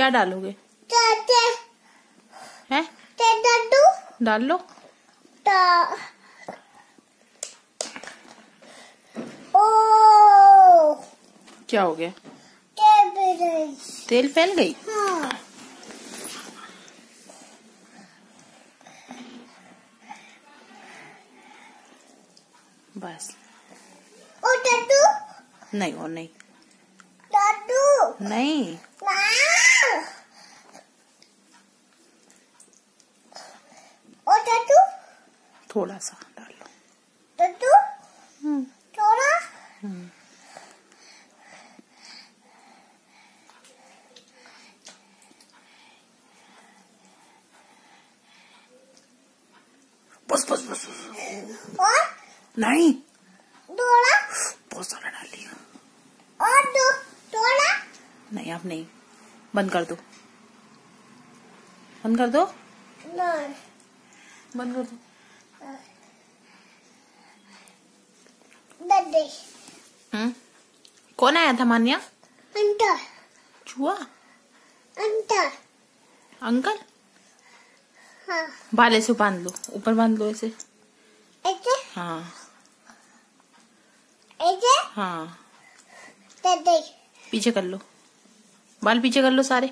क्या डालोगे? हैं? डाल लो। क्या हो गया? तेल फैल गई? बस। ओ नहीं और नहीं। नहीं। थोड़ा सा डाल। लो हम्म, थोड़ा। बस बस बस। और? नहीं। थोड़ा? बहुत सारा डाल लिया और दो? थोड़ा? नहीं अब नहीं। बंद कर दो। बंद कर दो। नहीं। बंद कर दे। हम्म? कौन आया था मान्या? अंदर चूहा? अंदर अंकल? हाँ। बाल ऐसे बाँध लो ऊपर बाँध लो ऐसे ऐसे? हाँ। ऐसे? हाँ। दे पीछे कर लो। बाल पीछे कर लो सारे।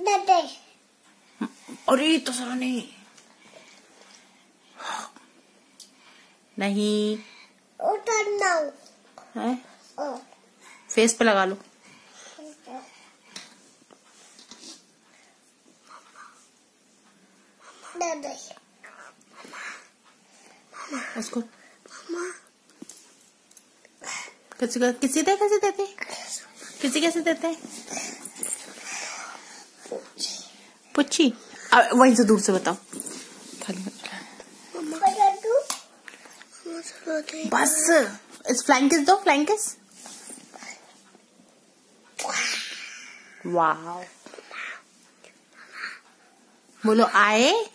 दे अरे तो सारा नहीं। नहीं। है? फेस पे लगा लो। उसको। किसी का किसी दे कैसे देते किसी कैसे देते पुच्छी वहीं से दूर से बताओ। बस। इस फ्लैंकिस दो? Flying kiss? वाओ। बोलो, आए।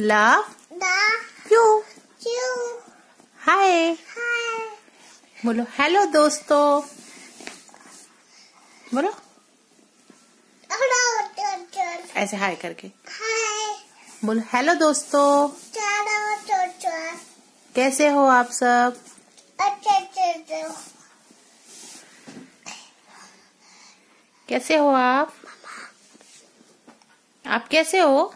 लव। You hi. बोलो, हेलो दोस्तों। बोलो। ऐसे हाय करके। बोलो, हेलो दोस्तों। कैसे हो आप सब? अच्छे अच्छे कैसे हो आप? आप कैसे हो?